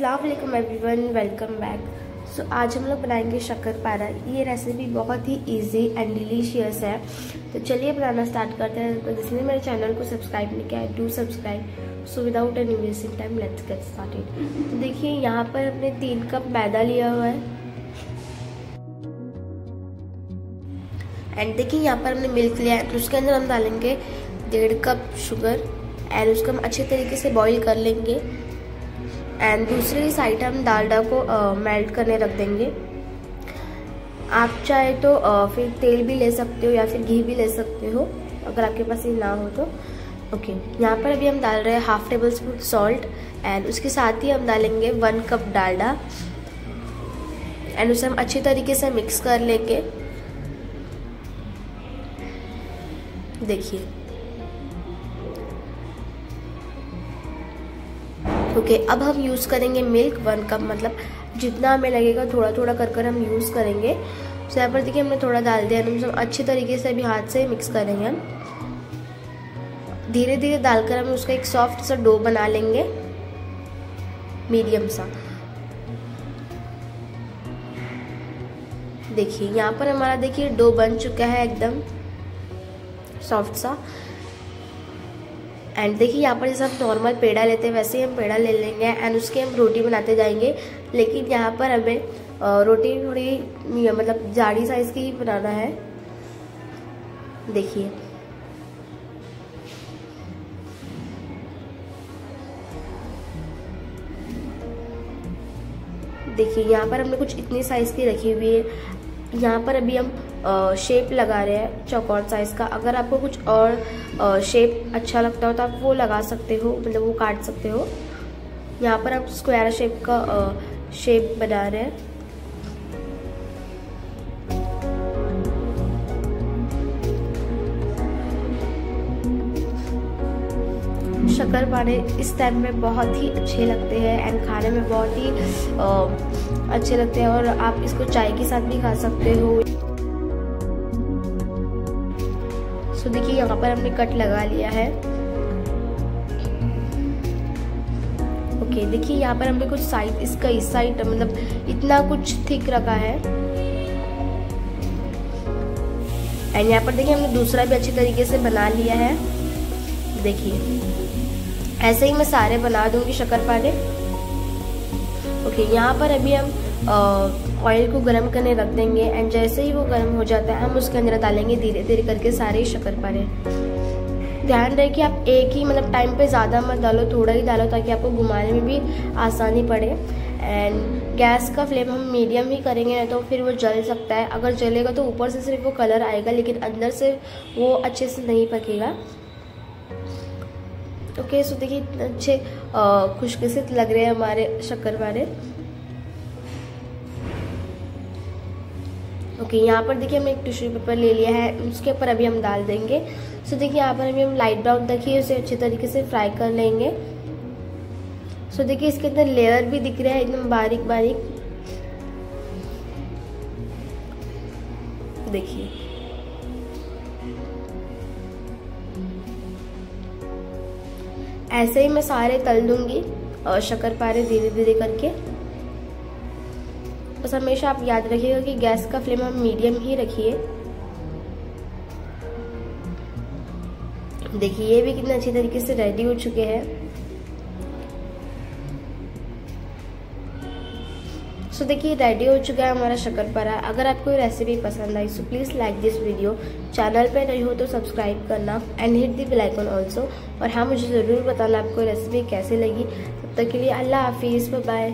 Aslam everyone welcome back so आज हम लोग बनाएँगे शक्कर पारा। ये रेसिपी बहुत ही इजी एंड डिलीशियस है। तो चलिए बनाना स्टार्ट करते हैं। तो जिसने मेरे चैनल को सब्सक्राइब नहीं किया है do subscribe so without any wasting time let's get started तो देखिए, यहाँ पर हमने तीन कप मैदा लिया हुआ है। एंड देखिए, यहाँ पर हमने मिल्क लिया है। तो उसके अंदर हम डालेंगे डेढ़ कप शुगर एंड उसको हम अच्छे तरीके से बॉईल कर लेंगे। एंड दूसरी साइड हम डालडा को मेल्ट करने रख देंगे। आप चाहे तो आ, फिर तेल भी ले सकते हो या फिर घी भी ले सकते हो अगर आपके पास ये ना हो तो। ओके यहाँ पर अभी हम डाल रहे हैं half tablespoon salt and उसके साथ ही हम डालेंगे वन कप डालडा। एंड उसे हम अच्छी तरीके से मिक्स कर लेंगे। देखिए। ओके okay, अब हम यूज़ करेंगे मिल्क वन कप मतलब जितना हमें लगेगा थोड़ा थोड़ा कर कर हम यूज़ करेंगे। तो यहाँ पर देखिए हमने थोड़ा डाल दिया हम अच्छी तरीके से अभी हाथ से मिक्स करेंगे हम। धीरे धीरे डालकर हम उसका एक सॉफ्ट सा डो बना लेंगे मीडियम सा। देखिए यहाँ पर हमारा देखिए डो बन चुका है एकदम सॉफ्ट सा। एंड देखिए, यहाँ पर जैसे हम नॉर्मल पेड़ा लेते हैं, वैसे ही हम पेड़ा ले लेंगे एंड उसके हम रोटी बनाते जाएँगे। लेकिन यहाँ पर हमें रोटी थोड़ी मतलब जाड़ी साइज़ की ही बनाना है। देखिए। देखिए, यहाँ पर हमने कुछ इतनी साइज़ की रखी हुई है। यहाँ पर अभी हम शेप लगा रहे हैं चौकोर साइज़ का। अगर आपको कुछ और शेप अच्छा लगता हो तो आप वो लगा सकते हो मतलब वो काट सकते हो। यहाँ पर आप स्क्वायर शेप का शेप बना रहे हैं। शक्कर पारे इस टाइम में बहुत ही अच्छे लगते हैं एंड खाने में बहुत ही अच्छे लगते हैं और आप इसको चाय के साथ भी खा सकते हो। सो देखिए, यहाँ पर हमने कट लगा लिया है। ओके देखिए, यहाँ पर हमने कुछ साइड इसका इस साइड मतलब इतना कुछ थिक रखा है। एंड यहाँ पर देखिए, हमने दूसरा भी अच्छी तरीके से बना लिया है। देखिए। ऐसे ही मैं सारे बना दूँगी शक्कर पारे ओके यहाँ पर अभी हम ऑयल को गर्म करने रख देंगे एंड जैसे ही वो गर्म हो जाता है, हम उसके अंदर डालेंगे धीरे धीरे करके सारे ही शक्कर पारे ध्यान रहे कि आप एक ही मतलब टाइम पे ज़्यादा मत डालो, थोड़ा ही डालो ताकि आपको घुमाने में भी आसानी पड़े। एंड गैस का फ्लेम हम मीडियम ही करेंगे ना तो फिर वो जल सकता है। अगर जलेगा तो ऊपर से सिर्फ़ वो कलर आएगा, लेकिन अंदर से वो अच्छे से नहीं पकेगा। ओके सो देखिए इतने अच्छे खुशकिस्मत लग रहे हैं हमारे शक्कर वाले। ओके okay, यहाँ पर देखिए हमने एक टिश्यू पेपर ले लिया है उसके ऊपर अभी हम डाल देंगे। सो देखिए यहाँ पर अभी हम लाइट ब्राउन देखिए उसे अच्छे तरीके से फ्राई कर लेंगे। सो देखिए इसके अंदर लेयर भी दिख रहा है एकदम बारीक बारीक देखिए। ऐसे ही मैं सारे तल दूँगी और शक्कर पारे धीरे धीरे करके। बस हमेशा आप याद रखिएगा कि गैस का फ्लेम हम मीडियम ही रखिए। देखिए, ये भी कितने अच्छी तरीके से रेडी हो चुके हैं। सो देखिए रेडी हो चुका है हमारा शक्करपारा। अगर आपको रेसिपी पसंद आई so please like this video channel पे नहीं हो तो सब्सक्राइब करना and hit the bell icon also और हाँ मुझे ज़रूर बताना आपको रेसिपी कैसी लगी। तब तक के लिए अल्लाह हाफिज़ बाय